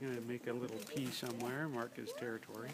going to make a little P somewhere, mark his territory.